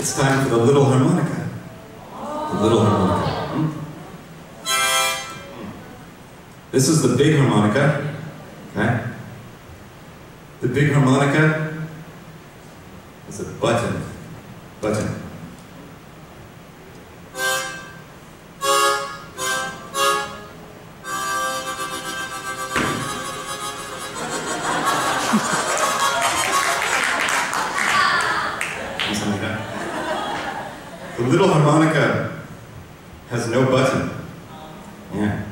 It's time for the little harmonica. The little harmonica. Hmm? This is the big harmonica. Okay? The big harmonica is a button. Button. The little harmonica has no button. Oh. Yeah.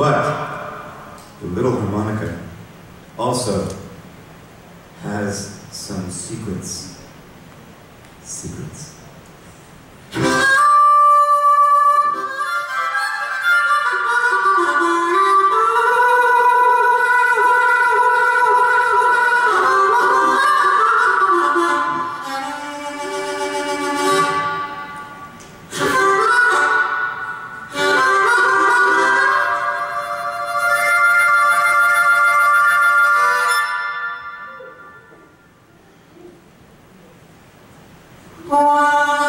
But the little harmonica also has some secrets. Secrets. hoa.